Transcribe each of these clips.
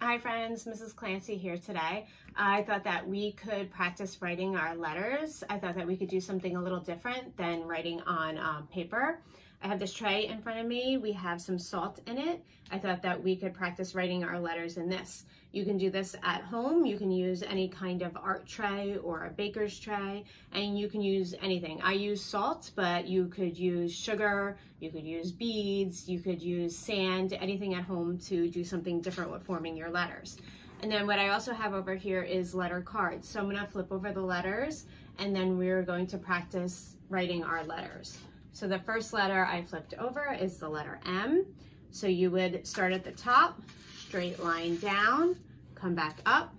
Hi friends, Mrs. Clancy here today. I thought that we could practice writing our letters. I thought that we could do something a little different than writing on um, paper. I have this tray in front of me. We have some salt in it. I thought that we could practice writing our letters in this. You can do this at home. You can use any kind of art tray or a baker's tray, and you can use anything. I use salt, but you could use sugar, you could use beads, you could use sand, anything at home to do something different with forming your letters. And then what I also have over here is letter cards. So I'm gonna flip over the letters and then we're going to practice writing our letters. So the first letter I flipped over is the letter M. So you would start at the top, straight line down, come back up,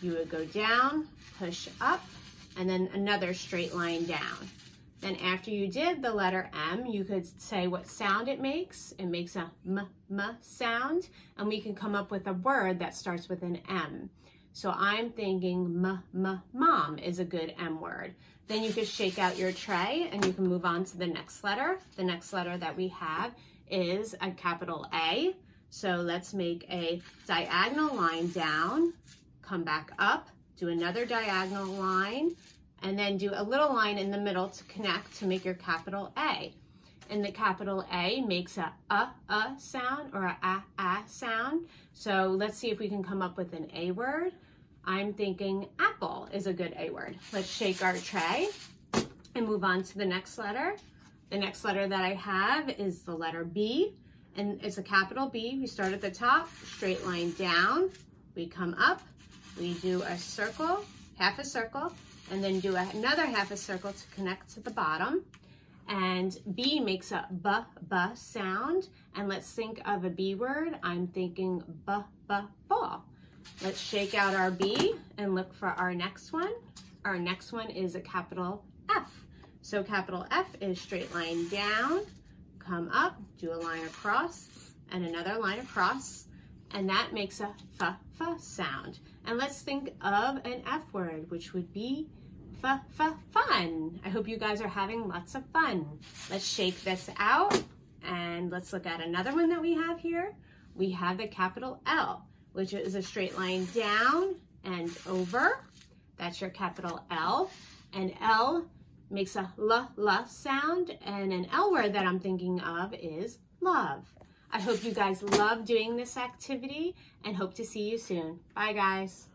you would go down, push up, and then another straight line down. Then after you did the letter M, you could say what sound it makes. It makes a m, m sound, and we can come up with a word that starts with an M. So I'm thinking m, m, mom is a good M word. Then you could shake out your tray and you can move on to the next letter. The next letter that we have is a capital A. So let's make a diagonal line down, come back up, do another diagonal line, and then do a little line in the middle to connect to make your capital A. And the capital A makes a uh, uh sound or a ah, ah sound. So let's see if we can come up with an A word. I'm thinking apple is a good A word. Let's shake our tray and move on to the next letter. The next letter that I have is the letter B, and it's a capital B. We start at the top, straight line down, we come up, we do a circle, half a circle, and then do another half a circle to connect to the bottom. And B makes a b, b sound. And let's think of a B word. I'm thinking b, b. Let's shake out our B and look for our next one. Our next one is a capital F. So capital F is straight line down, come up, do a line across, and another line across, and that makes a f, f sound. And let's think of an F word, which would be f, f, fun. I hope you guys are having lots of fun. Let's shake this out, and let's look at another one that we have here. We have the capital L, which is a straight line down and over. That's your capital L. And L makes a l, l sound. And an L word that I'm thinking of is love. I hope you guys love doing this activity and hope to see you soon. Bye guys.